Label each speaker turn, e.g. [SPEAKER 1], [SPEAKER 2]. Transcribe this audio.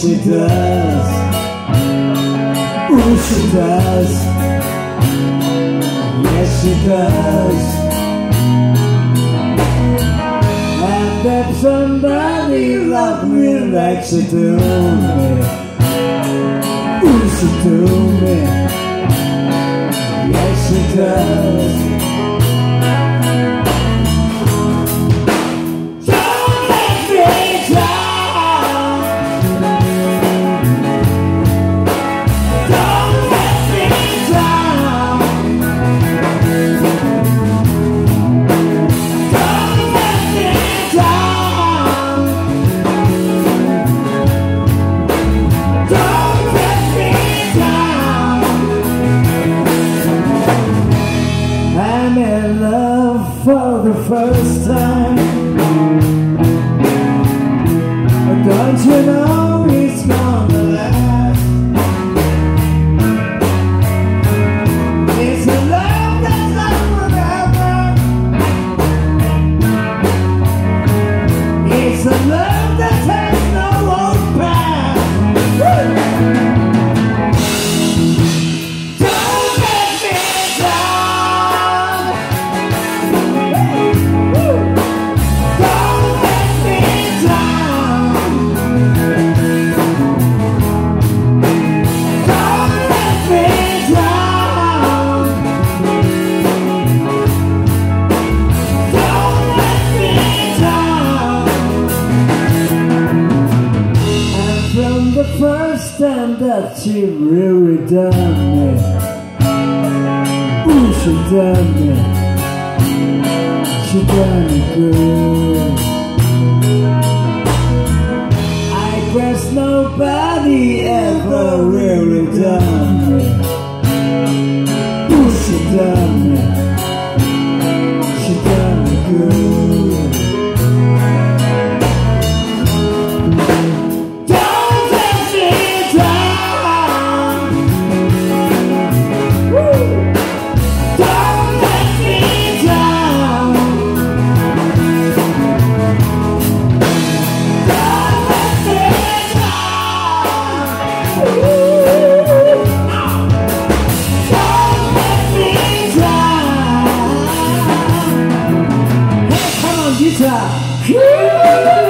[SPEAKER 1] She does. Ooh, she does. Yes, she does. And if somebody loved me like she do me, ooh, she do me. Yes, she does. For the first time. Don't you know it's gonna last? It's a love that's like forever. It's a love time that she really done me Ooh, she done me She done me good. I guess nobody ever really done me guitar.